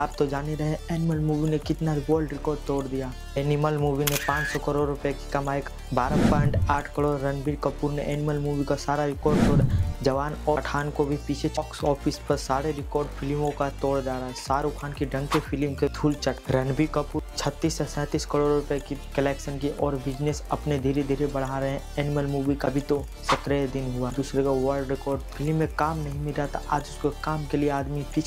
आप तो जान ही रहे एनिमल मूवी ने कितना वर्ल्ड रिकॉर्ड तोड़ दिया। एनिमल मूवी ने 500 करोड़ रुपए की कमाई 12.8 करोड़ रणबीर कपूर ने एनिमल मूवी का सारा रिकॉर्ड तोड़ा। जवान और पठान को भी पीछे बॉक्स ऑफ़िस पर सारे रिकॉर्ड फ़िल्मों का तोड़ जा रहा है शाहरुख खान की डंके फ़िल्म के धूल चट रणबीर कपूर 36 से सैंतीस करोड़ रुपए की कलेक्शन की और बिज़नेस अपने धीरे धीरे बढ़ा रहे हैं। एनिमल मूवी का भी तो सत्रह दिन हुआ। दूसरे का वर्ल्ड रिकॉर्ड फ़िल्म में काम नहीं मिल रहा था। आज उसको काम के लिए आदमी पीछे